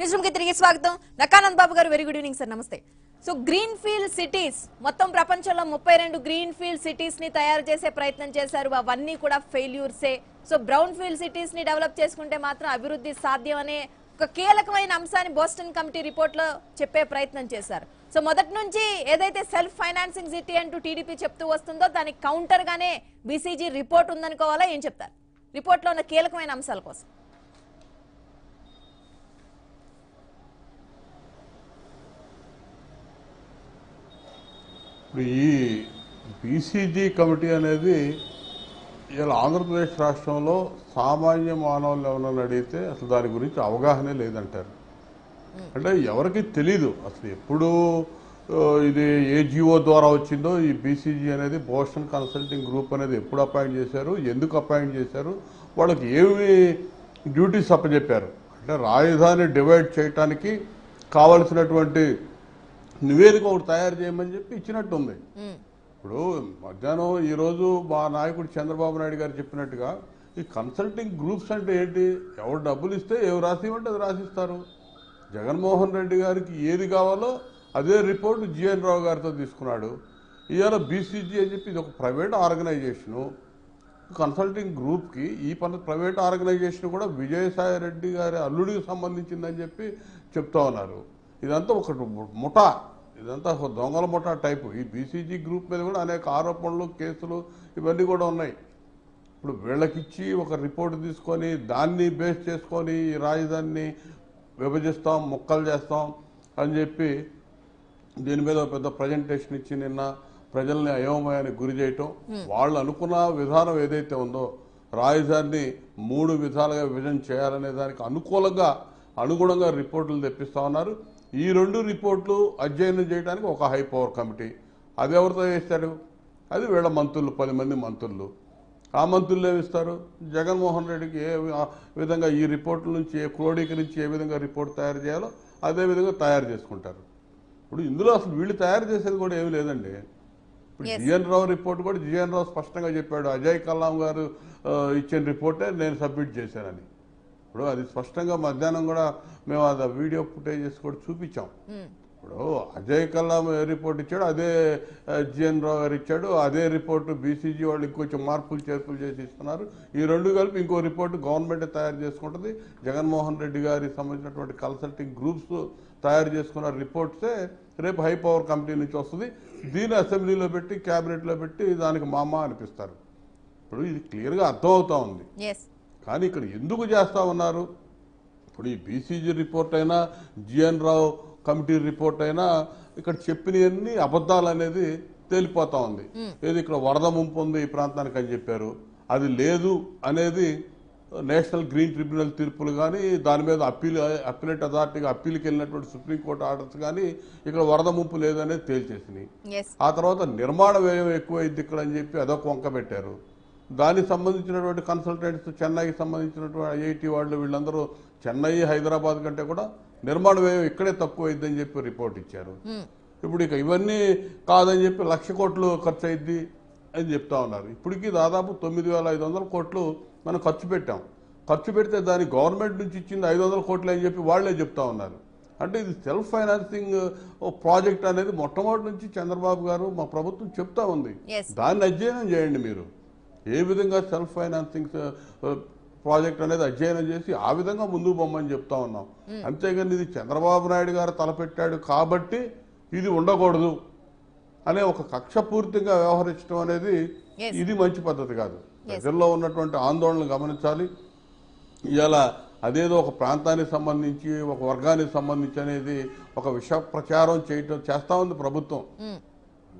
నిజంకి తిరిగి స్వాగతం. నకానంద్ బాబు గారు వెరీ గుడ్ ఈవినింగ్ సార్ నమస్తే. సో గ్రీన్ ఫీల్డ్ సిటీస్ మొత్తం ప్రపంచంలో ముప్పై రెండు గ్రీన్ ఫీల్డ్ సిటీస్ని తయారు చేసే ప్రయత్నం చేశారు. అవన్నీ కూడా ఫెయిల్యూర్సే సో బ్రౌన్ ఫీల్డ్ సిటీస్ని డెవలప్ చేసుకుంటే మాత్రం అభివృద్ధి సాధ్యం అనే ఒక కీలకమైన అంశాన్ని బోస్టన్ కమిటీ రిపోర్ట్లో చెప్పే ప్రయత్నం చేశారు. సో మొదటి నుంచి ఏదైతే సెల్ఫ్ ఫైనాన్సింగ్ సిటీ అంటూ టీడీపీ చెప్తూ వస్తుందో దానికి కౌంటర్ గానే బీసీజీ రిపోర్ట్ ఉందనుకోవాలా? ఏం చెప్తారు? రిపోర్ట్లో ఉన్న కీలకమైన అంశాల కోసం. ఇప్పుడు ఈ బీసీజీ కమిటీ అనేది ఇలా ఆంధ్రప్రదేశ్ రాష్ట్రంలో సామాన్య మానవులు ఎవరైనా అడిగితే అసలు దాని గురించి అవగాహనే లేదంటారు. అంటే ఎవరికి తెలీదు అసలు ఎప్పుడు ఇది ఏ ద్వారా వచ్చిందో ఈ బీసీజీ అనేది బోస్టన్ కన్సల్టింగ్ గ్రూప్ అనేది ఎప్పుడు అపాయింట్ చేశారు ఎందుకు అపాయింట్ చేశారు వాళ్ళకి ఏమి డ్యూటీస్ అప్పచెప్పారు. అంటే రాజధాని డివైడ్ చేయటానికి కావలసినటువంటి నివేదిక ఒకటి తయారు చేయమని చెప్పి ఇచ్చినట్టుంది. ఇప్పుడు మధ్యాహ్నం ఈరోజు మా నాయకుడు చంద్రబాబు నాయుడు గారు చెప్పినట్టుగా ఈ కన్సల్టింగ్ గ్రూప్స్ అంటే ఏంటి? ఎవరు డబ్బులు ఇస్తే ఎవరు రాసివ్వంటే అది రాసిస్తారు. జగన్మోహన్ రెడ్డి గారికి ఏది కావాలో అదే రిపోర్ట్ జిఎన్ రావు గారితో తీసుకున్నాడు. ఇవాళ బీసీజీ అని చెప్పి ఇది ఒక ప్రైవేట్ ఆర్గనైజేషను. కన్సల్టింగ్ గ్రూప్కి ఈ పని ప్రైవేట్ ఆర్గనైజేషన్ కూడా విజయసాయి రెడ్డి గారి అల్లుడికి సంబంధించిందని చెప్పి చెప్తా ఉన్నారు. ఇదంతా ఒక ముఠా. ఇదంతా ఒక దొంగల ముఠా టైపు. ఈ బీసీజీ గ్రూప్ మీద కూడా అనేక ఆరోపణలు కేసులు ఇవన్నీ కూడా ఉన్నాయి. ఇప్పుడు వీళ్ళకిచ్చి ఒక రిపోర్ట్ తీసుకొని దాన్ని బేస్ చేసుకొని ఈ రాజధానిని విభజిస్తాం ముక్కలు చేస్తాం అని చెప్పి దీని మీద పెద్ద ప్రజెంటేషన్ ఇచ్చి నిన్న ప్రజల్ని అయోమయానికి గురి చేయటం. వాళ్ళు అనుకున్న విధానం ఏదైతే ఉందో రాజధానిని మూడు విధాలుగా విభజన చేయాలనే దానికి అనుకూలంగా అనుగుణంగా రిపోర్టులు తెప్పిస్తా ఉన్నారు. ఈ రెండు రిపోర్ట్లు అధ్యయనం చేయడానికి ఒక హై పవర్ కమిటీ. అది ఎవరితో చేస్తాడు? అది వీళ్ళ మంత్రులు పది మంది మంత్రులు. ఆ మంత్రులు ఏమిస్తారు జగన్మోహన్ రెడ్డికి ఏ విధంగా ఈ రిపోర్ట్ల నుంచి ఏ క్రోడీకరించి ఏ విధంగా రిపోర్ట్ తయారు చేయాలో అదే విధంగా తయారు చేసుకుంటారు. ఇప్పుడు ఇందులో అసలు వీళ్ళు తయారు చేసేది కూడా ఏమీ లేదండి. ఇప్పుడు. జిఎన్ రావు రిపోర్ట్ కూడా జిఎన్ రావు స్పష్టంగా చెప్పాడు అజయ్ కల్లాం గారు ఇచ్చిన రిపోర్టే నేను సబ్మిట్ చేశానని. ఇప్పుడు అది స్పష్టంగా మధ్యాహ్నం కూడా మేము అది వీడియో ఫుటేజెస్ కూడా చూపించాం. ఇప్పుడు అజయ్ కల్లా రిపోర్ట్ ఇచ్చాడు అదే జిఎన్ రావు గారు ఇచ్చాడు అదే రిపోర్టు బీసీజీ వాళ్ళు ఇంకొంచెం మార్పులు చేర్పులు చేసి ఇస్తున్నారు. ఈ రెండు కలిపి ఇంకో రిపోర్టు గవర్నమెంట్ తయారు చేసుకుంటుంది. జగన్మోహన్ రెడ్డి గారికి సంబంధించినటువంటి కన్సల్టింగ్ గ్రూప్స్ తయారు చేసుకున్న రిపోర్ట్సే రేపు హై పవర్ కమిటీ నుంచి వస్తుంది. దీన్ని అసెంబ్లీలో పెట్టి క్యాబినెట్లో పెట్టి దానికి మామ అనిపిస్తారు. ఇప్పుడు ఇది క్లియర్గా అర్థమవుతా ఉంది. కానీ ఇక్కడ ఎందుకు చేస్తా ఉన్నారు? ఇప్పుడు ఈ బీసీజీ రిపోర్ట్ అయినా జిఎన్ రావు కమిటీ రిపోర్ట్ అయినా ఇక్కడ చెప్పినవన్నీ అబద్ధాలు అనేది తేలిపోతా ఉంది. ఏది ఇక్కడ వరద ముంపు ఉంది ఈ ప్రాంతానికి అని చెప్పారు. అది లేదు అనేది నేషనల్ గ్రీన్ ట్రిబ్యునల్ తీర్పులు కానీ దాని మీద అప్పీల్ అప్పీలేట్ అథారిటీగా అప్పీల్కి వెళ్ళినటువంటి సుప్రీంకోర్టు ఆర్డర్స్ కానీ ఇక్కడ వరద ముంపు లేదనేది తేల్చేసినాయి. ఆ తర్వాత నిర్మాణ వ్యయం ఎక్కువైంది ఇక్కడ అని చెప్పి అదొక వంక పెట్టారు. దానికి సంబంధించినటువంటి కన్సల్టెంట్స్ చెన్నైకి సంబంధించినటువంటి ఐఐటి వాళ్ళు వీళ్ళందరూ చెన్నై హైదరాబాద్ కంటే కూడా నిర్మాణ వ్యయం ఇక్కడే తక్కువైందని చెప్పి రిపోర్ట్ ఇచ్చారు. ఇప్పుడు ఇక ఇవన్నీ కాదని చెప్పి లక్ష కోట్లు ఖర్చు అయింది అని చెప్తా ఉన్నారు. ఇప్పటికీ దాదాపు తొమ్మిది వేల ఐదు వందల కోట్లు మనం ఖర్చు పెట్టాం. ఖర్చు పెడితే దాని గవర్నమెంట్ నుంచి ఇచ్చింది ఐదు వందల కోట్లు అని చెప్పి వాళ్ళే చెప్తా ఉన్నారు. అంటే ఇది సెల్ఫ్ ఫైనాన్సింగ్ ప్రాజెక్ట్ అనేది మొట్టమొదటి నుంచి చంద్రబాబు గారు మా ప్రభుత్వం చెప్తా ఉంది. దాన్ని అధ్యయనం చేయండి మీరు. ఏ విధంగా సెల్ఫ్ ఫైనాన్సింగ్ ప్రాజెక్ట్ అనేది అధ్యయనం చేసి ఆ విధంగా ముందుకు పొమ్మని చెప్తా ఉన్నాం. అంతేగాని ఇది చంద్రబాబు నాయుడు గారు తలపెట్టాడు కాబట్టి ఇది ఉండకూడదు అనే ఒక కక్షపూర్తిగా వ్యవహరించడం అనేది. ఇది మంచి పద్ధతి కాదు. ప్రజల్లో ఉన్నటువంటి ఆందోళనలు గమనించాలి. ఇలా అదేదో ఒక ప్రాంతానికి సంబంధించి ఒక వర్గానికి సంబంధించి అనేది ఒక విష ప్రచారం చేయటం చేస్తా ఉంది ప్రభుత్వం.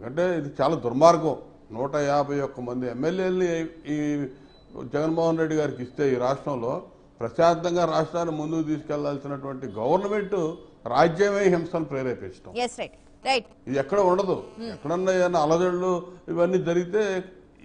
అంటే ఇది చాలా దుర్మార్గం. నూట యాభై ఒక్క మంది ఎమ్మెల్యేలని ఈ జగన్మోహన్ రెడ్డి గారికి ఇస్తే ఈ రాష్ట్రంలో ప్రశాంతంగా రాష్ట్రాన్ని ముందుకు తీసుకెళ్ళాల్సినటువంటి గవర్నమెంట్ రాజ్యమే హింసను ప్రేరేపించడం ఇది ఎక్కడ ఉండదు. ఎక్కడన్నా ఏదైనా అలజడులు ఇవన్నీ జరిగితే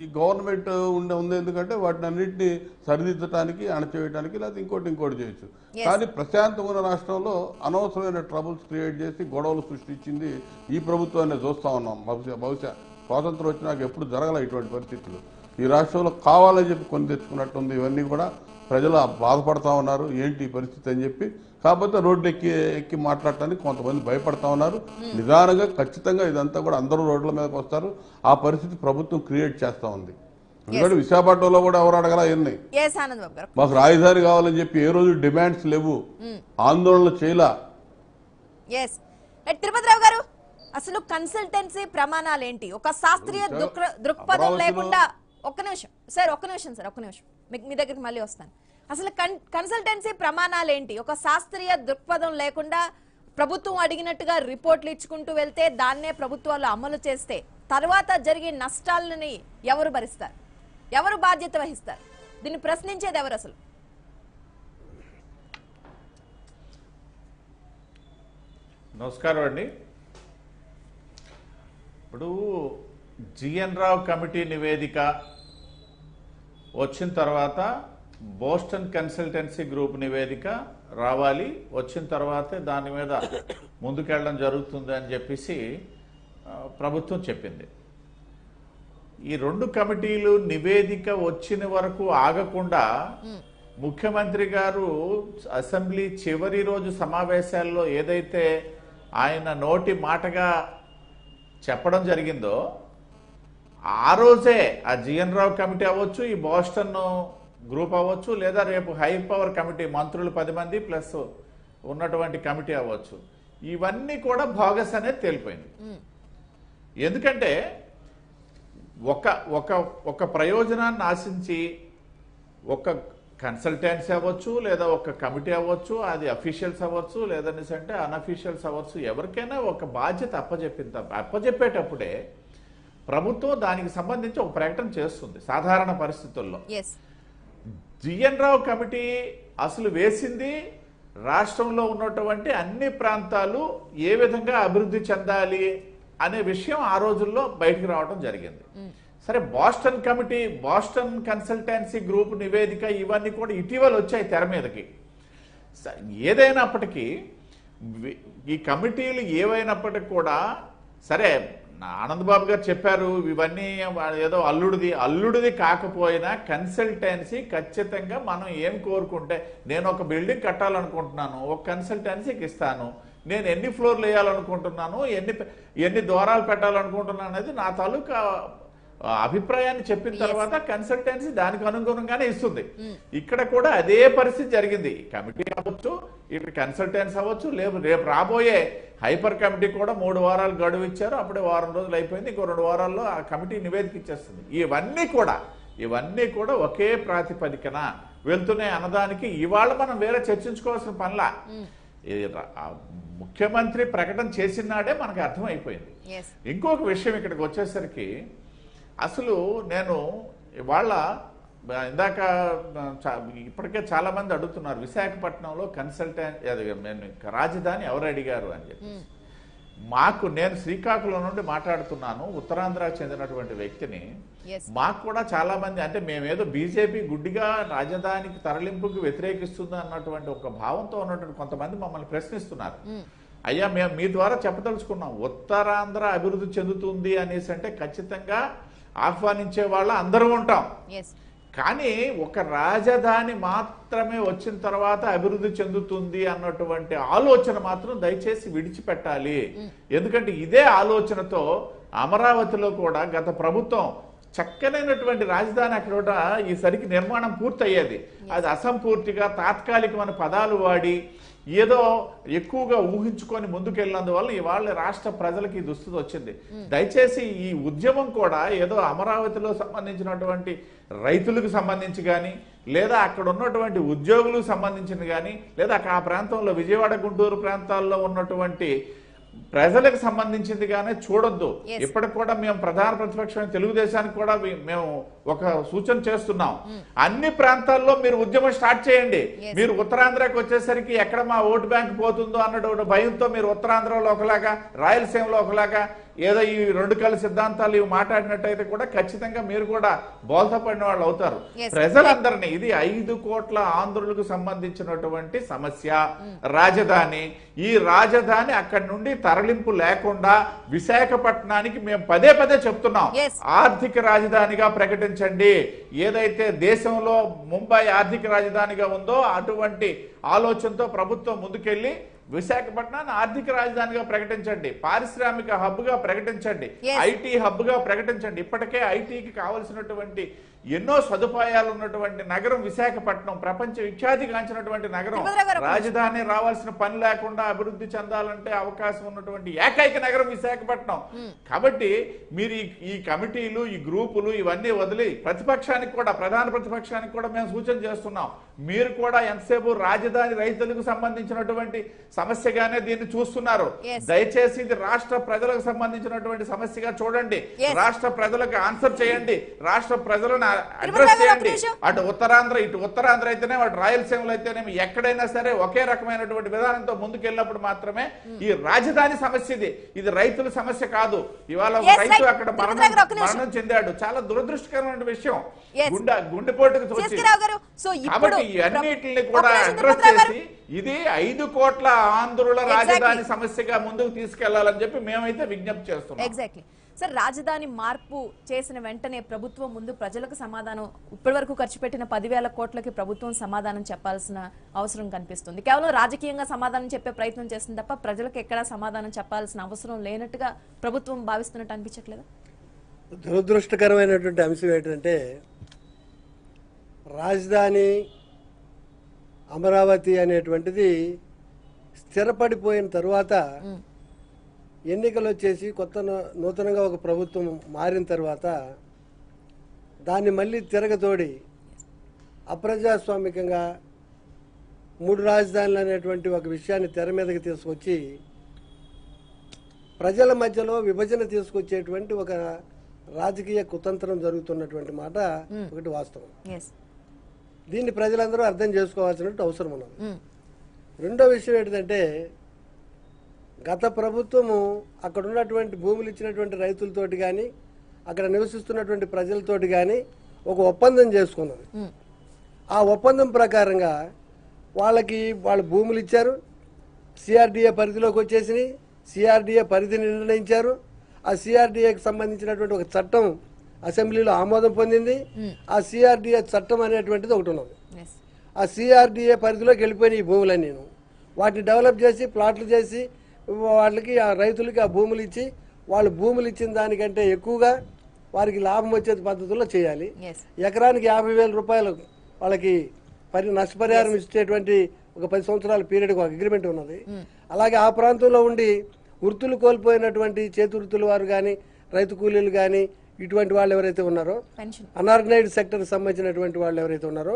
ఈ గవర్నమెంట్ ఉండే ఉంది ఎందుకంటే వాటిని అన్నింటినీ సరిదిద్దటానికి అణచివేయడానికి లేదా ఇంకోటి ఇంకోటి చేయొచ్చు. కానీ ప్రశాంతమైన రాష్ట్రంలో అనవసరమైన ట్రబుల్స్ క్రియేట్ చేసి గొడవలు సృష్టించింది ఈ ప్రభుత్వాన్ని చూస్తా ఉన్నాం. బహుశా బహుశా స్వాతంత్రం వచ్చినాక ఎప్పుడు జరగల ఇటువంటి పరిస్థితులు. ఈ రాష్ట్రంలో కావాలని చెప్పి కొని తెచ్చుకున్నట్టుంది. ఇవన్నీ కూడా ప్రజలు బాధపడతా ఉన్నారు. ఏంటి పరిస్థితి అని చెప్పి. కాకపోతే రోడ్లు ఎక్కి ఎక్కి మాట్లాడటానికి కొంతమంది భయపడతా ఉన్నారు. నిదానంగా ఖచ్చితంగా ఇదంతా కూడా అందరూ రోడ్ల మీదకి వస్తారు. ఆ పరిస్థితి ప్రభుత్వం క్రియేట్ చేస్తా ఉంది. ఎందుకంటే విశాఖపట్నంలో కూడా ఎవరు అడగల ఎన్ని మాకు రాజధాని కావాలని చెప్పి ఏ రోజు డిమాండ్స్ లేవు. ఆందోళనలు చేయలా. ఎస్ తిరుపతి రావు గారు? అసలు కన్సల్టెన్సీ ప్రమాణాలు ఏంటి ఒక శాస్త్రీయ దృక్పథం లేకుండా ఒక్క నిమిషం. సార్ ఒక్క నిమిషం సార్ ఒక్క నిమిషం. మీకు మీ దగ్గరికి మళ్ళీ వస్తాను. అసలు కన్ కన్సల్టెన్సీ ప్రమాణాలు ఏంటి ఒక శాస్త్రీయ దృక్పథం లేకుండా ప్రభుత్వం అడిగినట్టుగా రిపోర్ట్లు ఇచ్చుకుంటూ వెళ్తే దాన్నే ప్రభుత్వాలు అమలు చేస్తే తర్వాత జరిగే నష్టాలని ఎవరు భరిస్తారు? ఎవరు బాధ్యత వహిస్తారు? దీన్ని ప్రశ్నించేది ఎవరు అసలు? నమస్కారం అండి. ఇప్పుడు జిఎన్ రావు కమిటీ నివేదిక వచ్చిన తర్వాత బోస్టన్ కన్సల్టెన్సీ గ్రూప్ నివేదిక రావాలి. వచ్చిన తర్వాతే దాని మీద ముందుకెళ్ళడం జరుగుతుంది అని చెప్పేసి ప్రభుత్వం చెప్పింది. ఈ రెండు కమిటీలు నివేదిక వచ్చిన వరకు ఆగకుండా ముఖ్యమంత్రి గారు అసెంబ్లీ చివరి రోజు సమావేశాల్లో ఏదైతే ఆయన నోటి మాటగా చెప్పడం జరిగిందో ఆ రోజే ఆ జిఎన్ రావు కమిటీ అవ్వచ్చు ఈ బోస్టన్ గ్రూప్ అవ్వచ్చు లేదా రేపు హై పవర్ కమిటీ మంత్రులు పది మంది ప్లస్ ఉన్నటువంటి కమిటీ అవ్వచ్చు. ఇవన్నీ కూడా భాగస్ అనేది తేలిపోయింది. ఎందుకంటే ఒక ఒక ఒక ప్రయోజనాన్ని ఆశించి ఒక కన్సల్టెన్సీ అవ్వచ్చు లేదా ఒక కమిటీ అవ్వచ్చు అది అఫీషియల్స్ అవ్వచ్చు లేదనేసి అంటే అన్అఫీషియల్స్ అవ్వచ్చు ఎవరికైనా ఒక బాధ్యత అప్పచెప్పిన తప్ప- అప్పచెప్పేటప్పుడే ప్రభుత్వం దానికి సంబంధించి ఒక ప్రకటన చేస్తుంది సాధారణ పరిస్థితుల్లో. జిఎన్ రావు కమిటీ అసలు వేసింది రాష్ట్రంలో ఉన్నటువంటి అన్ని ప్రాంతాలు ఏ విధంగా అభివృద్ధి చెందాలి అనే విషయం ఆ రోజుల్లో బయటికి రావడం జరిగింది. సరే Boston committee Boston consultancy group నివేదిక ఇవన్నీ కూడా ఇటీవల వచ్చాయి తెర మీదకి. ఏదైనప్పటికీ ఈ కమిటీలు ఏవైనప్పటికి కూడా సరే నా గారు చెప్పారు ఇవన్నీ ఏదో అల్లుడిది అల్లుడిది కాకపోయినా కన్సల్టెన్సీ ఖచ్చితంగా మనం ఏం కోరుకుంటే నేను ఒక బిల్డింగ్ కట్టాలనుకుంటున్నాను ఒక కన్సల్టెన్సీకి ఇస్తాను నేను ఎన్ని ఫ్లోర్లు వేయాలనుకుంటున్నాను ఎన్ని ఎన్ని ద్వారాలు పెట్టాలనుకుంటున్నాను అనేది నా తాలూకా అభిప్రాయాన్ని చెప్పిన తర్వాత కన్సల్టెన్సీ దానికి అనుగుణంగానే ఇస్తుంది. ఇక్కడ కూడా అదే పరిస్థితి జరిగింది. కమిటీ అవ్వచ్చు ఇక్కడ కన్సల్టెన్సీ అవ్వచ్చు లేదు రేపు రాబోయే హైపర్ కమిటీ కూడా మూడు వారాలు గడువు ఇచ్చారు. అప్పుడే వారం రోజులు అయిపోయింది. ఇంకో రెండు వారాల్లో ఆ కమిటీ నివేదిక ఇచ్చేస్తుంది. ఇవన్నీ కూడా ఇవన్నీ కూడా ఒకే ప్రాతిపదికన వెళ్తున్నాయి అన్నదానికి ఇవాళ మనం వేరే చర్చించుకోవాల్సిన పనిలా. ఆ ముఖ్యమంత్రి ప్రకటన చేసిన నాడే మనకు అర్థమైపోయింది. ఇంకొక విషయం ఇక్కడికి వచ్చేసరికి అసలు నేను ఇవాళ ఇందాక ఇప్పటికే చాలా మంది అడుగుతున్నారు విశాఖపట్నంలో కన్సల్టెంట్ నేను రాజధాని ఎవరు అడిగారు అని చెప్పి మాకు నేను శ్రీకాకుళం నుండి మాట్లాడుతున్నాను ఉత్తరాంధ్రకు చెందినటువంటి వ్యక్తిని. మాకు కూడా చాలా మంది అంటే మేమేదో బీజేపీ గుడ్డిగా రాజధానికి తరలింపుకి వ్యతిరేకిస్తుంది అన్నటువంటి ఒక భావంతో ఉన్నటువంటి కొంతమంది మమ్మల్ని ప్రశ్నిస్తున్నారు. అయ్యా మేము మీ ద్వారా చెప్పదలుచుకున్నాం ఉత్తరాంధ్ర అభివృద్ధి చెందుతుంది అనేసి అంటే ఖచ్చితంగా ఆహ్వానించే వాళ్ళ అందరూ ఉంటాం. కానీ ఒక రాజధాని మాత్రమే వచ్చిన తర్వాత అభివృద్ధి చెందుతుంది అన్నటువంటి ఆలోచన మాత్రం దయచేసి విడిచిపెట్టాలి. ఎందుకంటే ఇదే ఆలోచనతో అమరావతిలో కూడా గత ప్రభుత్వం చక్కనైనటువంటి రాజధాని అక్కడ కూడా ఈసరికి నిర్మాణం పూర్తయ్యేది. అది అసంపూర్తిగా తాత్కాలికమైన పదాలు వాడి ఏదో ఎక్కువగా ఊహించుకొని ముందుకెళ్ళినందువల్ల ఇవాళ రాష్ట్ర ప్రజలకి దుస్థితి వచ్చింది. దయచేసి ఈ ఉద్యమం కూడా ఏదో అమరావతిలో సంబంధించినటువంటి రైతులకు సంబంధించి కానీ లేదా అక్కడ ఉన్నటువంటి ఉద్యోగులకు సంబంధించిన కానీ లేదా ఆ ప్రాంతంలో విజయవాడ గుంటూరు ప్రాంతాల్లో ఉన్నటువంటి ప్రజలకు సంబంధించింది గానే చూడొద్దు. ఇప్పటికి కూడా మేము ప్రధాన ప్రతిపక్షమైన తెలుగుదేశానికి కూడా మేము ఒక సూచన చేస్తున్నాం అన్ని ప్రాంతాల్లో మీరు ఉద్యమం స్టార్ట్ చేయండి. మీరు ఉత్తరాంధ్రకి వచ్చేసరికి ఎక్కడ మా ఓటు బ్యాంక్ పోతుందో ఒక భయంతో మీరు ఉత్తరాంధ్రలో ఒకలాగా రాయలసీమలో ఒకలాగా ఏదో ఈ రెండు కళ్ళ సిద్ధాంతాలు ఇవి మాట్లాడినట్టయితే కూడా ఖచ్చితంగా మీరు కూడా బోల్తా పడిన వాళ్ళు అవుతారు. ప్రజలందరినీ ఇది ఐదు కోట్ల ఆంధ్రులకు సంబంధించినటువంటి సమస్య రాజధాని ఈ రాజధాని అక్కడి నుండి తరలింపు లేకుండా విశాఖపట్నానికి మేము పదే పదే చెప్తున్నాం. ఆర్థిక రాజధానిగా ప్రకటించ ప్రకటించండి ఏదైతే దేశంలో ముంబై ఆర్థిక రాజధానిగా ఉందో అటువంటి ఆలోచనతో ప్రభుత్వం ముందుకెళ్ళి విశాఖపట్నాన్ని ఆర్థిక రాజధానిగా ప్రకటించండి పారిశ్రామిక హబ్గా ప్రకటించండి. ఐటీ హబ్గా ప్రకటించండి. ఇప్పటికే ఐటీకి కావలసినటువంటి ఎన్నో సదుపాయాలు ఉన్నటువంటి నగరం విశాఖపట్నం ప్రపంచ విఖ్యాతిగాంచినటువంటి నగరం. తిరుపతిరావు గారు, రాజధాని రావాల్సిన పని లేకుండా అభివృద్ధి చెందాలంటే అవకాశం ఉన్నటువంటి ఏకైక నగరం విశాఖపట్నం. కాబట్టి మీరు ఈ- ఈ కమిటీలు ఈ గ్రూపులు ఇవన్నీ వదిలి ప్రతిపక్షానికి కూడా ప్రధాన ప్రతిపక్షానికి కూడా మేము సూచన చేస్తున్నాం. మీరు కూడా ఎంతసేపు రాజధాని రైతులకు సంబంధించినటువంటి సమస్యగానే దీన్ని చూస్తున్నారు. దయచేసి ఇది రాష్ట్ర ప్రజలకు సంబంధించినటువంటి సమస్యగా చూడండి. రాష్ట్ర ప్రజలకు ఆన్సర్ చేయండి రాష్ట్ర ప్రజలను అడ్రస్ చేయండి. అటు ఉత్తరాంధ్ర ఇటు ఉత్తరాంధ్ర అయితేనే అటు రాయలసీమలో అయితేనేమి ఎక్కడైనా సరే ఒకే రకమైనటువంటి విధానంతో ముందుకెళ్ళినప్పుడు మాత్రమే ఈ రాజధాని సమస్య ఇది ఇది రైతుల సమస్య కాదు ఇవాళ ఒక రైతు. అక్కడ మరణం చెందాడు చాలా దురదృష్టకరమైన విషయం. గుండె గుండెపోటుకు సో ఇప్పుడు ఇవన్నిటిని ఒక్క కూడా అడ్రస్. చేసి ఇది ఐదు కోట్ల ఆంధ్రుల. రాజధాని సమస్యగా ముందుకు తీసుకెళ్ళాలని చెప్పి మేమైతే విజ్ఞప్తి చేస్తున్నాం ఎగ్జాక్ట్లీ సార్ రాజధాని మార్పు చేసిన వెంటనే ప్రభుత్వం ముందు ప్రజలకు సమాధానం ఇప్పటి వరకు ఖర్చు పెట్టిన పదివేల కోట్లకి ప్రభుత్వం సమాధానం చెప్పాల్సిన అవసరం కనిపిస్తుంది కేవలం రాజకీయంగా సమాధానం చెప్పే ప్రయత్నం చేస్తుంది తప్ప ప్రజలకు ఎక్కడా సమాధానం చెప్పాల్సిన అవసరం లేనట్టుగా ప్రభుత్వం భావిస్తున్నట్టు అనిపించట్లేదా దురదృష్టకరమైనటువంటి అంశం ఏంటంటే రాజధాని అమరావతి అనేటువంటిది స్థిరపడిపోయిన తరువాత ఎన్నికలు వచ్చేసి కొత్త నూతనంగా ఒక ప్రభుత్వం మారిన తర్వాత దాన్ని మళ్ళీ తిరగతోడి అప్రజాస్వామికంగా మూడు రాజధానులు అనేటువంటి ఒక విషయాన్ని తెర మీదకి తీసుకొచ్చి ప్రజల మధ్యలో విభజన తీసుకొచ్చేటువంటి ఒక రాజకీయ కుతంత్రం జరుగుతున్నటువంటి మాట ఒకటి వాస్తవం. దీన్ని ప్రజలందరూ అర్థం చేసుకోవాల్సినట్టు అవసరం ఉన్నది. రెండో విషయం ఏంటంటే గత ప్రభుత్వము అక్కడ ఉన్నటువంటి భూములు ఇచ్చినటువంటి రైతులతోటి కానీ అక్కడ నివసిస్తున్నటువంటి ప్రజలతోటి కానీ ఒక ఒప్పందం చేసుకున్నది. ఆ ఒప్పందం ప్రకారంగా వాళ్ళకి వాళ్ళు భూములు ఇచ్చారు సిఆర్డిఏ పరిధిలోకి వచ్చేసినాయి సిఆర్డిఏ పరిధిని నిర్ణయించారు. ఆ సిఆర్డిఏకి సంబంధించినటువంటి ఒక చట్టం అసెంబ్లీలో ఆమోదం పొందింది. ఆ సిఆర్డిఏ చట్టం అనేటువంటిది ఒకటి ఉన్నది. ఆ సిఆర్డిఏ పరిధిలోకి వెళ్ళిపోయిన ఈ భూములన్నీ నేను. వాటిని డెవలప్ చేసి ప్లాట్లు చేసి వాళ్ళకి ఆ రైతులకి ఆ భూములు ఇచ్చి వాళ్ళు భూములు ఇచ్చిన దానికంటే ఎక్కువగా వారికి లాభం వచ్చే పద్ధతుల్లో చేయాలి. ఎకరానికి యాభై వేల రూపాయలు వాళ్ళకి పరి నష్టపరిహారం ఇచ్చేటువంటి ఒక పది సంవత్సరాల పీరియడ్ ఒక అగ్రిమెంట్ ఉన్నది. అలాగే ఆ ప్రాంతంలో ఉండి వృత్తులు కోల్పోయినటువంటి చేతి వృత్తుల వారు కానీ రైతు కూలీలు కానీ ఇటువంటి వాళ్ళు ఎవరైతే ఉన్నారో అనార్గనైజ్డ్ సెక్టర్ సంబంధించినటువంటి వాళ్ళు ఎవరైతే ఉన్నారో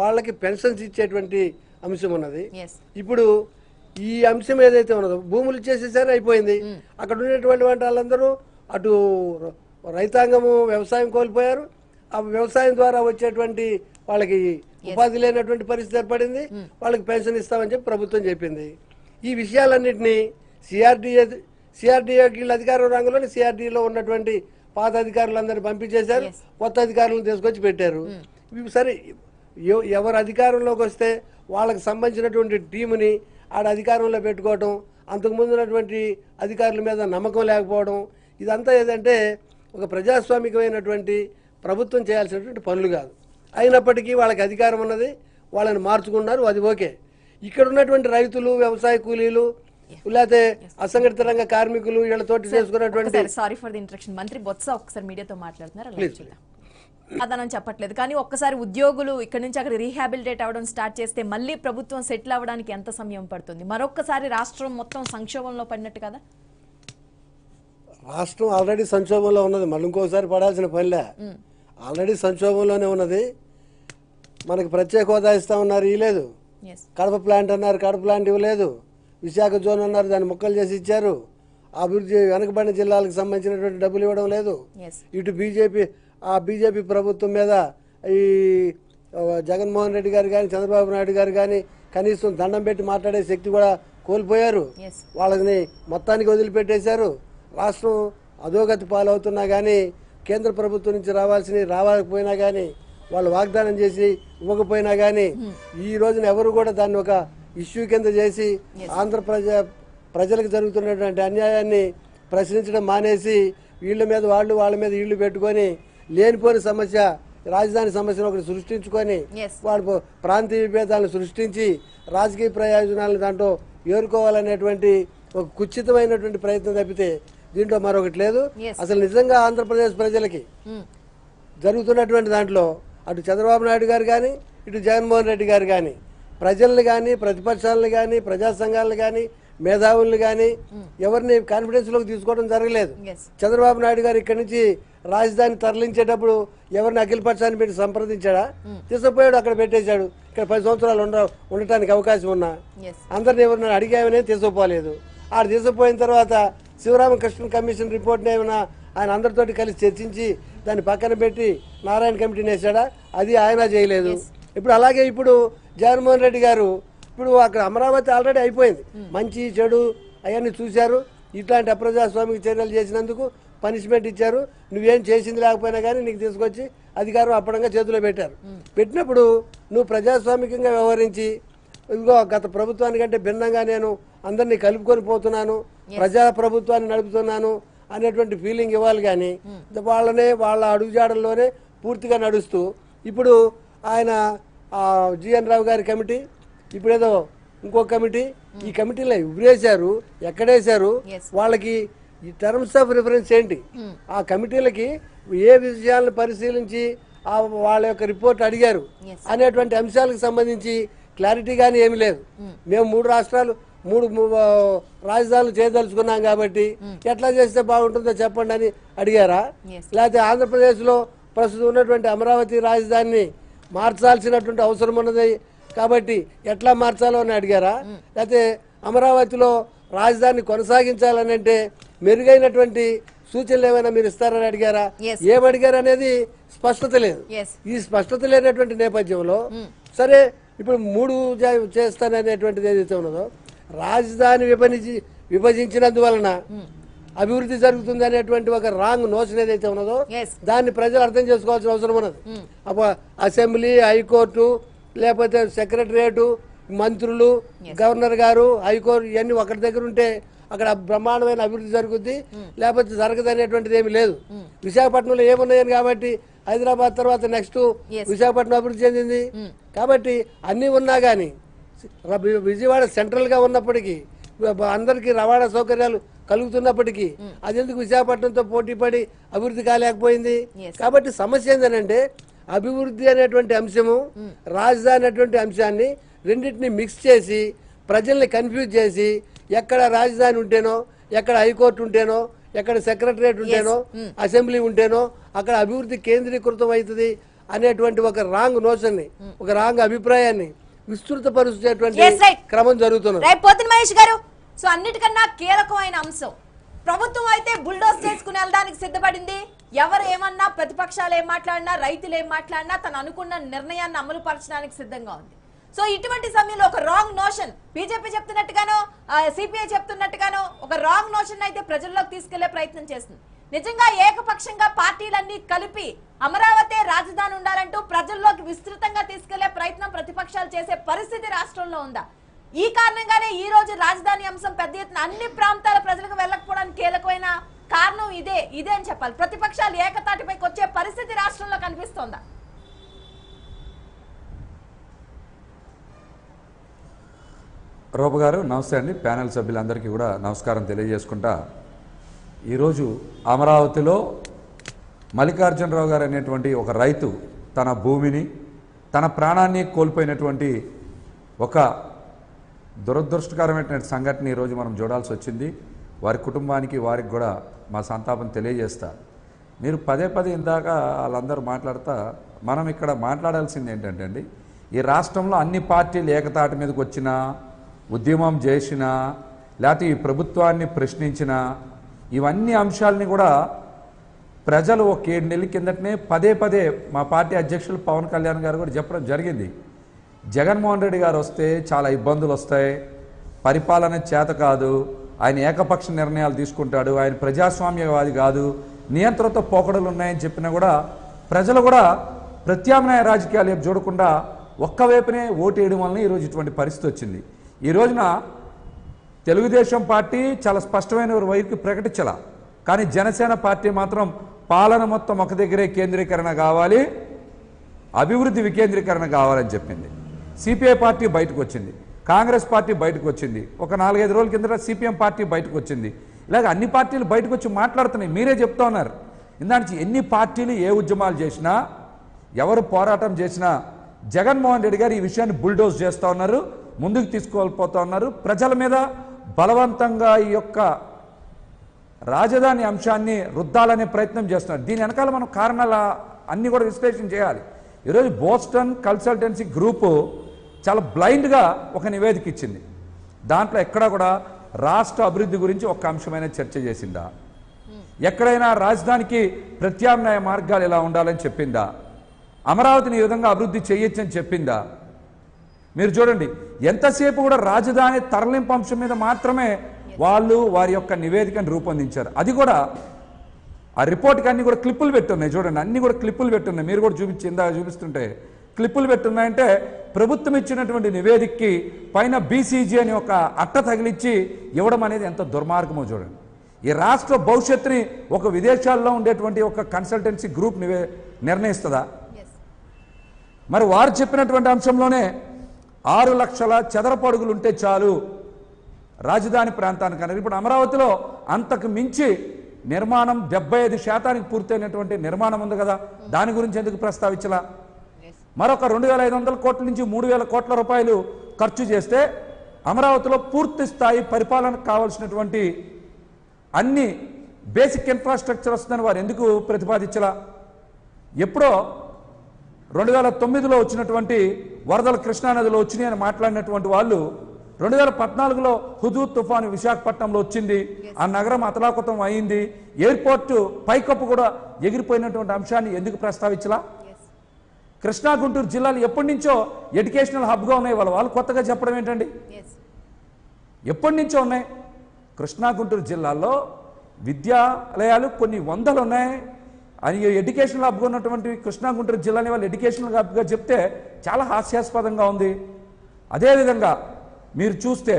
వాళ్ళకి పెన్షన్స్ ఇచ్చేటువంటి అంశం ఉన్నది. ఇప్పుడు ఈ అంశం ఏదైతే ఉన్నదో భూములు ఇచ్చేసేసరి అయిపోయింది. అక్కడ ఉన్నటువంటి వాళ్ళందరూ అటు రైతాంగము వ్యవసాయం కోల్పోయారు. ఆ వ్యవసాయం ద్వారా వచ్చేటువంటి వాళ్ళకి ఉపాధి లేనటువంటి పరిస్థితి ఏర్పడింది. వాళ్ళకి పెన్షన్ ఇస్తామని చెప్పి ప్రభుత్వం చెప్పింది. ఈ విషయాలన్నింటినీ సిఆర్డిఏ సిఆర్డిఏ వీళ్ళ అధికార రంగంలోని సిఆర్డీలో ఉన్నటువంటి పాత అధికారులందరినీ పంపించేశారు. కొత్త అధికారులను తీసుకొచ్చి పెట్టారు. ఇవి సరే ఎవ- ఎవరు అధికారంలోకి వస్తే వాళ్ళకి సంబంధించినటువంటి టీముని ఆడ అధికారంలో పెట్టుకోవటం అంతకుముందు ఉన్నటువంటి అధికారుల మీద నమ్మకం లేకపోవడం ఇదంతా ఏదంటే ఒక ప్రజాస్వామికమైనటువంటి ప్రభుత్వం చేయాల్సినటువంటి పనులు కాదు. అయినప్పటికీ వాళ్ళకి అధికారం ఉన్నది వాళ్ళని మార్చుకున్నారు అది ఓకే. ఇక్కడ ఉన్నటువంటి రైతులు వ్యవసాయ కూలీలు లేకపోతే అసంఘటిత రంగ కార్మికులు వీళ్ళతోటి చేసుకున్నటువంటి సారీ ఫర్ ది ఇంట్రక్షన్ మంత్రి బొత్స ఒక్కసారి మీడియాతో మాట్లాడుతున్నారు అదనం చెప్పట్లేదు. కానీ ఒక్కసారి ఉద్యోగులు ఇక్కడ నుంచి అక్కడ రీహాబిలిటేట్ అవ్వడం స్టార్ట్ చేస్తే మళ్ళీ ప్రభుత్వం సెటిల్ అవ్వడానికి ఎంత సమయం పడుతుంది? మరొక్కసారి రాష్ట్రం మొత్తం సంక్షోభంలో పడినట్టు కదా? రాష్ట్రం ఆల్రెడీ సంక్షోభంలో ఉన్నది. మళ్ళీ ఇంకోసారి పడాల్సిన పనిలే. ఆల్రెడీ సంక్షోభంలోనే ఉన్నది. మనకి ప్రత్యేక హోదా ఇస్తా ఉన్నారు ఇవ్వలేదు కడప ప్లాంట్ అన్నారు కడప ప్లాంట్ ఇవ్వలేదు. విశాఖ జోన్ అన్నారు దాన్ని ముక్కలు చేసి ఇచ్చారు. అభివృద్ధి వెనకబడిన జిల్లాలకు సంబంధించినటువంటి డబ్బులు ఇవ్వడం లేదు. ఇటు బీజేపీ ఆ బీజేపీ ప్రభుత్వం మీద ఈ జగన్మోహన్ రెడ్డి గారు కానీ చంద్రబాబు నాయుడు గారు కానీ కనీసం దండం పెట్టి మాట్లాడే శక్తి కూడా కోల్పోయారు. వాళ్ళని మొత్తానికి వదిలిపెట్టేశారు. రాష్ట్రం అధోగతి పాలవుతున్నా కానీ కేంద్ర ప్రభుత్వం నుంచి రావాల్సినవి రావకపోయినా కానీ వాళ్ళు వాగ్దానం చేసి ఇవ్వకపోయినా కానీ ఈ రోజున ఎవరు కూడా దాన్ని ఒక ఇష్యూ కింద చేసి ఆంధ్ర ప్రజ ప్రజలకు జరుగుతున్నటువంటి అన్యాయాన్ని ప్రశ్నించడం మానేసి వీళ్ళ మీద వాళ్ళు వాళ్ళ మీద వీళ్ళు పెట్టుకొని లేనిపోని సమస్య రాజధాని సమస్యను ఒకటి సృష్టించుకొని. వాడు ప్రాంతీయ విభేదాలను సృష్టించి రాజకీయ ప్రయోజనాలను దాంట్లో ఏరుకోవాలనేటువంటి ఒక కుచితమైనటువంటి ప్రయత్నం తప్పితే దీంట్లో మరొకటి లేదు. అసలు నిజంగా ఆంధ్రప్రదేశ్ ప్రజలకి ఉమ్, జరుగుతున్నటువంటి దాంట్లో అటు చంద్రబాబు నాయుడు గారు కానీ ఇటు జగన్మోహన్ రెడ్డి గారు కానీ ప్రజల్ని కానీ ప్రతిపక్షాలను కానీ ప్రజా సంఘాలను కానీ మేధావుల్ని కానీ ఎవరిని కాన్ఫిడెన్స్లోకి తీసుకోవడం జరగలేదు. చంద్రబాబు నాయుడు గారు ఇక్కడి నుంచి రాజధాని తరలించేటప్పుడు ఎవరిని అఖిల పక్షాన్ని పెట్టి సంప్రదించాడా? తీసుకుపోయాడు అక్కడ పెట్టేశాడు. ఇక్కడ పది సంవత్సరాలు ఉండ ఉండటానికి అవకాశం ఉన్నా. అందరిని ఎవరిని అడిగామనే తీసుకుపోలేదు. ఆడ తీసుకుపోయిన తర్వాత శివరామకృష్ణ కమిషన్ రిపోర్ట్ని ఏమైనా ఆయన అందరితోటి కలిసి చర్చించి దాన్ని పక్కన పెట్టి నారాయణ కమిటీని వేసాడా అది ఆయన చేయలేదు. ఇప్పుడు అలాగే ఇప్పుడు జగన్మోహన్ రెడ్డి గారు ఇప్పుడు అక్కడ అమరావతి ఆల్రెడీ అయిపోయింది. మంచి చెడు అవన్నీ చూశారు. ఇట్లాంటి అప్రజాస్వామిక చర్యలు చేసినందుకు పనిష్మెంట్ ఇచ్చారు. నువ్వేం చేసింది లేకపోయినా కానీ నీకు తీసుకొచ్చి అధికారం అప్పడంగా చేతిలో పెట్టారు. పెట్టినప్పుడు నువ్వు ప్రజాస్వామికంగా వ్యవహరించి ఇదిగో గత ప్రభుత్వానికంటే భిన్నంగా నేను అందరినీ కలుపుకొని పోతున్నాను ప్రజా ప్రభుత్వాన్ని నడుపుతున్నాను అనేటువంటి ఫీలింగ్ ఇవ్వాలి కానీ వాళ్ళనే వాళ్ళ అడుగుజాడల్లోనే పూర్తిగా నడుస్తూ ఇప్పుడు ఆయన జిఎన్ రావు గారి కమిటీ ఇప్పుడేదో ఇంకో కమిటీ ఈ కమిటీలో ఎవరేశారు ఎక్కడేశారు. వాళ్ళకి ఈ టర్మ్స్ ఆఫ్ రిఫరెన్స్ ఏంటి ఆ కమిటీలకి ఏ విషయాలను పరిశీలించి ఆ వాళ్ళ యొక్క రిపోర్ట్ అడిగారు. అనేటువంటి అంశాలకు సంబంధించి క్లారిటీ కానీ ఏమీ లేదు మేము మూడు రాష్ట్రాలు మూడు రాజధానులు చేయదలుచుకున్నాం కాబట్టి ఎట్లా చేస్తే బాగుంటుందో చెప్పండి అని అడిగారా. లేకపోతే ఆంధ్రప్రదేశ్లో ప్రస్తుతం ఉన్నటువంటి అమరావతి రాజధానిని మార్చాల్సినటువంటి అవసరం ఉన్నది. కాబట్టి ఎట్లా మార్చాలో అని అడిగారా? లేకపోతే అమరావతిలో రాజధాని కొనసాగించాలని అంటే మెరుగైనటువంటి సూచనలు ఏమైనా మీరు ఇస్తారని అడిగారా. ఏమడిగారు అనేది స్పష్టత లేదు. ఈ స్పష్టత లేనటువంటి నేపథ్యంలో సరే ఇప్పుడు మూడు చేస్తాననేటువంటిది ఏదైతే ఉన్నదో రాజధాని విభజించి విభజించినందువలన అభివృద్ధి జరుగుతుంది అనేటువంటి ఒక రాంగ్ నోషన్ ఏదైతే ఉన్నదో. దాన్ని ప్రజలు అర్థం చేసుకోవాల్సిన అవసరం ఉన్నది. అప్పుడు అసెంబ్లీ హైకోర్టు లేకపోతే సెక్రటరియట్ మంత్రులు గవర్నర్ గారు హైకోర్టు ఇవన్నీ ఒకటి దగ్గర ఉంటే అక్కడ బ్రహ్మాండమైన అభివృద్ధి జరుగుద్ది. లేకపోతే జరగదు అనేటువంటిది ఏమి లేదు. విశాఖపట్నంలో ఏమున్నాయని కాబట్టి హైదరాబాద్ తర్వాత నెక్స్ట్. విశాఖపట్నం అభివృద్ధి చెందింది. కాబట్టి అన్నీ ఉన్నా కానీ విజయవాడ సెంట్రల్గా ఉన్నప్పటికీ అందరికీ రవాణా సౌకర్యాలు కలుగుతున్నప్పటికీ అదెందుకు విశాఖపట్నంతో పోటీ పడి అభివృద్ధి కాలేకపోయింది. కాబట్టి సమస్య ఏంటంటే అభివృద్ధి అనేటువంటి అంశము రాజధాని అనేటువంటి అంశాన్ని రెండింటిని మిక్స్ చేసి ప్రజల్ని కన్ఫ్యూజ్ చేసి ఎక్కడ రాజధాని ఉంటేనో ఎక్కడ హైకోర్టు ఉంటేనో ఎక్కడ సెక్రటరియట్ ఉంటేనో అసెంబ్లీ ఉంటేనో అక్కడ అభివృద్ధి కేంద్రీకృతం అవుతుంది అనేటువంటి ఒక రాంగ్ నోషన్ని ఒక రాంగ్ అభిప్రాయాన్ని విస్తృతపరుచేటువంటి. క్రమం జరుగుతున్నది. రేపు పోతిన మహేష్ గారు. సో అన్నిటికన్నా కీలకమైన అంశం. ప్రభుత్వం అయితే బుల్డోస్ చేసుకుని వెళ్ళడానికి సిద్ధపడింది. ఎవరు ఏమన్నా ప్రతిపక్షాలు ఏం మాట్లాడినా రైతులు ఏం మాట్లాడినా తను అనుకున్న నిర్ణయాన్ని అమలు పరచడానికి సిద్ధంగా ఉంది. సో ఇటువంటి సమయంలో ఒక రాంగ్ నోషన్ బీజేపీ చెప్తున్నట్టుగానో సిపిఐ చెప్తున్నట్టుగానో ఒక రాంగ్ నోషన్ అయితే ప్రజల్లోకి తీసుకెళ్ళే ప్రయత్నం చేస్తుంది. నిజంగా ఏకపక్షంగా పార్టీలన్నీ కలిపి అమరావతి రాజధాని ఉండాలంటూ ప్రజల్లోకి విస్తృతంగా తీసుకెళ్ళే ప్రయత్నం ప్రతిపక్షాలు చేసే పరిస్థితి రాష్ట్రంలో ఉందా? ఈ కారణంగానే ఈ రోజు రాజధాని అంశం పెద్ద ఎత్తున అన్ని ప్రాంతాల ప్రజలకు వెళ్ళకపోవడానికి కీలకమైన కారణం ఇదే ఇదే అని చెప్పాలి. ప్రతిపక్షాలు ఏకతాటిపైకి వచ్చే పరిస్థితి రాష్ట్రంలో కనిపిస్తోందా? రూప గారు నమస్తే అండి. ప్యానెల్ సభ్యులందరికీ కూడా నమస్కారం తెలియజేసుకుంటా ఈరోజు అమరావతిలో మల్లికార్జునరావు గారు అనేటువంటి ఒక రైతు తన భూమిని తన ప్రాణాన్ని కోల్పోయినటువంటి ఒక దురదృష్టకరమైనటువంటి సంఘటన ఈరోజు మనం చూడాల్సి వచ్చింది. వారి కుటుంబానికి వారికి కూడా మా సంతాపం తెలియజేస్తా. మీరు పదే పదే ఇందాక వాళ్ళందరూ మాట్లాడతా మనం ఇక్కడ మాట్లాడాల్సింది ఏంటంటే అండి ఈ రాష్ట్రంలో అన్ని పార్టీలు ఏకతాటి మీదకి వచ్చినా ఉద్యమం చేసినా లేకపోతే ఈ ప్రభుత్వాన్ని ప్రశ్నించినా ఇవన్నీ అంశాలని కూడా ప్రజలు ఒక ఏడు నెలల కిందటనే పదే పదే మా పార్టీ అధ్యక్షులు పవన్ కళ్యాణ్ గారు కూడా చెప్పడం జరిగింది. జగన్మోహన్ రెడ్డి గారు వస్తే చాలా ఇబ్బందులు వస్తాయి. పరిపాలన చేత కాదు. ఆయన ఏకపక్ష నిర్ణయాలు తీసుకుంటాడు. ఆయన ప్రజాస్వామ్యవాది కాదు. నియంత్రణతో పోకడలు ఉన్నాయని చెప్పినా కూడా ప్రజలు కూడా ప్రత్యామ్నాయ రాజకీయాలు చూడకుండా ఒక్క వైపునే ఓటేయడం వలన ఈరోజు ఇటువంటి పరిస్థితి వచ్చింది. ఈ రోజున తెలుగుదేశం పార్టీ చాలా స్పష్టమైన వైపు ప్రకటించాల. కానీ జనసేన పార్టీ మాత్రం పాలన మొత్తం ఒక దగ్గరే కేంద్రీకరణ కావాలి అభివృద్ధి వికేంద్రీకరణ కావాలని చెప్పింది. సిపిఐ పార్టీ బయటకు వచ్చింది కాంగ్రెస్ పార్టీ బయటకు వచ్చింది ఒక నాలుగైదు రోజుల కిందట సిపిఎం పార్టీ బయటకు వచ్చింది. ఇలాగ అన్ని పార్టీలు బయటకు వచ్చి మాట్లాడుతున్నాయి మీరే చెప్తా ఉన్నారు. ఇందానికి ఎన్ని పార్టీలు ఏ ఉద్యమాలు చేసినా ఎవరు పోరాటం చేసినా జగన్మోహన్ రెడ్డి గారు ఈ విషయాన్ని బుల్డోజ్ చేస్తూ ఉన్నారు ముందుకు తీసుకువెళ్ళిపోతా ఉన్నారు. ప్రజల మీద బలవంతంగా ఈ యొక్క రాజధాని అంశాన్ని రుద్దాలనే ప్రయత్నం చేస్తున్నారు. దీని వెనకాల మనం కారణాల అన్నీ కూడా విశ్లేషణ చేయాలి. ఈరోజు బోస్టన్ కన్సల్టెన్సీ గ్రూపు చాలా బ్లైండ్గా ఒక నివేదిక ఇచ్చింది. దాంట్లో ఎక్కడా కూడా రాష్ట్ర అభివృద్ధి గురించి ఒక అంశమైన చర్చ చేసిందా? ఎక్కడైనా రాజధానికి ప్రత్యామ్నాయ మార్గాలు ఎలా ఉండాలని చెప్పిందా? అమరావతిని ఈ విధంగా అభివృద్ధి చేయొచ్చని చెప్పిందా? మీరు చూడండి ఎంతసేపు కూడా రాజధాని తరలింపు అంశం మీద మాత్రమే వాళ్ళు వారి యొక్క నివేదికను రూపొందించారు. అది కూడా ఆ రిపోర్ట్కి అన్ని కూడా క్లిప్పులు పెట్టున్నాయి. చూడండి అన్ని కూడా క్లిప్పులు పెట్టున్నాయి. మీరు కూడా చూపించి ఇందాక చూపిస్తుంటే క్లిప్పులు పెట్టున్నాయంటే ప్రభుత్వం ఇచ్చినటువంటి నివేదికకి పైన బీసీజీ అని ఒక అట్ట తగిలిచ్చి ఇవ్వడం అనేది ఎంత దుర్మార్గమో చూడండి. ఈ రాష్ట్ర భవిష్యత్తుని ఒక విదేశాల్లో ఉండేటువంటి ఒక కన్సల్టెన్సీ గ్రూప్ నిర్ణయిస్తుందా? మరి వారు చెప్పినటువంటి అంశంలోనే ఆరు లక్షల చదరపు ఉంటే చాలు. రాజధాని ప్రాంతానికి అనేది ఇప్పుడు అమరావతిలో అంతకు మించి నిర్మాణం డెబ్బై ఐదు శాతానికి పూర్తయినటువంటి నిర్మాణం ఉంది కదా. దాని గురించి ఎందుకు ప్రస్తావించలా? మరొక రెండు వేల ఐదు వందల కోట్ల నుంచి మూడు వేల కోట్ల రూపాయలు ఖర్చు చేస్తే అమరావతిలో పూర్తి స్థాయి పరిపాలనకు కావాల్సినటువంటి అన్ని బేసిక్ ఇన్ఫ్రాస్ట్రక్చర్ వస్తుందని వారు ఎందుకు ప్రతిపాదించలా? ఎప్పుడో రెండు వేల తొమ్మిదిలో వచ్చినటువంటి వరదలు కృష్ణానదిలో వచ్చినాయి అని మాట్లాడినటువంటి వాళ్ళు రెండు వేల పద్నాలుగులో హుదూద్ తుఫాను విశాఖపట్నంలో వచ్చింది. ఆ నగరం అతలాకుతం అయింది. ఎయిర్పోర్ట్ పైకప్పు కూడా ఎగిరిపోయినటువంటి అంశాన్ని ఎందుకు ప్రస్తావించలా? కృష్ణా గుంటూరు జిల్లాలు ఎప్పటి నుంచో ఎడ్యుకేషనల్ హబ్గా ఉన్నాయి. వాళ్ళు వాళ్ళు కొత్తగా చెప్పడం ఏంటండి? ఎప్పటి నుంచో ఉన్నాయి? కృష్ణా గుంటూరు జిల్లాల్లో విద్యాలయాలు కొన్ని వందలు ఉన్నాయి. అని ఎడ్యుకేషనల్ హబ్గా ఉన్నటువంటి కృష్ణా గుంటూరు జిల్లాని వాళ్ళు ఎడ్యుకేషనల్ హబ్గా చెప్తే చాలా హాస్యాస్పదంగా ఉంది. అదేవిధంగా మీరు చూస్తే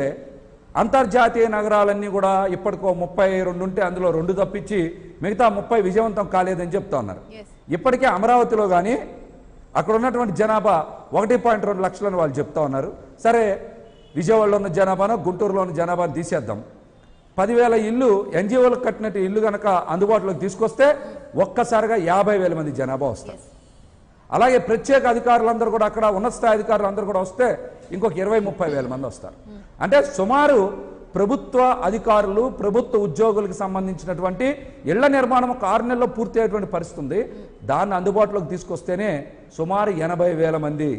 అంతర్జాతీయ నగరాలన్నీ కూడా ఇప్పటికో ముప్పై రెండు ఉంటే అందులో రెండు తప్పించి మిగతా ముప్పై విజయవంతం కాలేదని చెప్తా ఉన్నారు. ఇప్పటికే అమరావతిలో కానీ అక్కడ ఉన్నటువంటి జనాభా ఒకటి పాయింట్ రెండు లక్షలని వాళ్ళు చెప్తా ఉన్నారు. సరే విజయవాడలో ఉన్న జనాభాను గుంటూరులో ఉన్న జనాభాను తీసేద్దాం. పదివేల ఇల్లు ఎన్జిఓలకు కట్టినట్టు ఇల్లు కనుక అందుబాటులోకి తీసుకొస్తే ఒక్కసారిగా యాభై వేల మంది జనాభా వస్తారు. అలాగే ప్రత్యేక అధికారులందరూ కూడా అక్కడ ఉన్నత స్థాయి అధికారులు అందరూ కూడా వస్తే ఇంకొక ఇరవై ముప్పై వేల మంది వస్తారు. అంటే సుమారు ప్రభుత్వ అధికారులు ప్రభుత్వ ఉద్యోగులకు సంబంధించినటువంటి ఇళ్ళ నిర్మాణం ఒక ఆరు నెలల్లో పూర్తి అయ్యేటువంటి పరిస్థితి ఉంది. దాన్ని అందుబాటులోకి తీసుకొస్తేనే సుమారు ఎనభై వేల మంది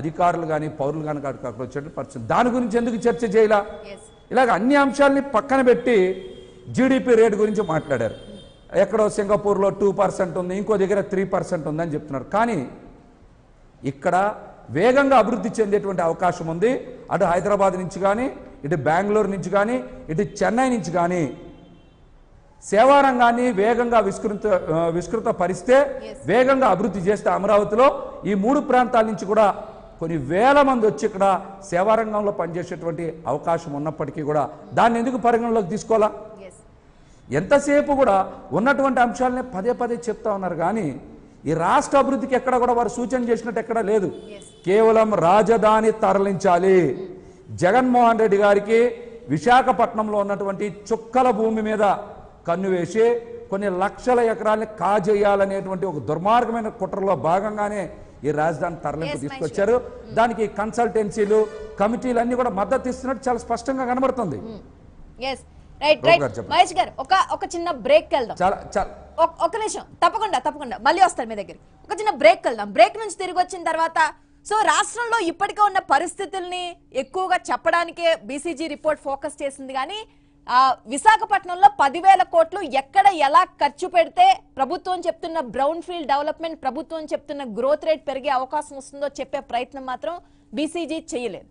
అధికారులు కానీ పౌరులు కానీ అక్కడ వచ్చేటువంటి పరిస్థితి. దాని గురించి ఎందుకు చర్చ చేయాల? ఇలాగ అన్ని అంశాలని పక్కన పెట్టి జీడిపి రేటు గురించి మాట్లాడారు. ఎక్కడో సింగపూర్లో టూ పర్సెంట్ ఉంది ఇంకో దగ్గర త్రీ పర్సెంట్ ఉందని చెప్తున్నారు. కానీ ఇక్కడ వేగంగా అభివృద్ధి చెందేటువంటి అవకాశం ఉంది. అటు హైదరాబాద్ నుంచి కానీ ఇటు బెంగళూరు నుంచి కానీ ఇటు చెన్నై నుంచి కానీ సేవా రంగాన్ని వేగంగా విస్తృత విస్తృత పరిస్తే. వేగంగా అభివృద్ధి చేస్తే అమరావతిలో ఈ మూడు ప్రాంతాల నుంచి కూడా కొన్ని వేల మంది వచ్చి ఇక్కడ సేవా రంగంలో పనిచేసేటువంటి అవకాశం ఉన్నప్పటికీ కూడా దాన్ని ఎందుకు పరిగణలోకి తీసుకోవాలా? ఎంతసేపు కూడా ఉన్నటువంటి అంశాలనే పదే పదే చెప్తా ఉన్నారు. కానీ ఈ రాష్ట్ర అభివృద్ధికి ఎక్కడ కూడా వారు సూచన చేసినట్టు ఎక్కడ లేదు. కేవలం రాజధాని తరలించాలి. జగన్మోహన్ రెడ్డి గారికి విశాఖపట్నంలో ఉన్నటువంటి చుక్కల భూమి మీద కన్ను వేసి కొన్ని లక్షల ఎకరాల్ని కాజేయాలనేటువంటి ఒక దుర్మార్గమైన కుట్రలో భాగంగానే ఈ రాజధాని తరలింపు తీసుకొచ్చారు. దానికి కన్సల్టెన్సీలు కమిటీలు అన్ని కూడా మద్దతు ఇస్తున్నట్టు చాలా స్పష్టంగా కనబడుతుంది. చెప్పండి. మహేష్ గారు ఒక ఒక చిన్న బ్రేక్ వెళ్దాం. ఒక్- నిమిషం తప్పకుండా తప్పకుండా. మళ్ళీ వస్తారు మీ దగ్గరికి. ఒక చిన్న బ్రేక్ వెళ్దాం. బ్రేక్ నుంచి తిరిగి వచ్చిన తర్వాత సో రాష్ట్రంలో ఇప్పటికే ఉన్న పరిస్థితుల్ని ఎక్కువగా చెప్పడానికే బీసీజీ రిపోర్ట్ ఫోకస్ చేసింది కానీ విశాఖపట్నంలో పదివేల కోట్లు ఎక్కడ ఎలా ఖర్చు పెడితే ప్రభుత్వం చెప్తున్న బ్రౌన్ ఫీల్డ్ డెవలప్మెంట్ ప్రభుత్వం చెప్తున్న గ్రోత్ రేట్ పెరిగే అవకాశం వస్తుందో చెప్పే ప్రయత్నం మాత్రం బీసీజీ చేయలేదు.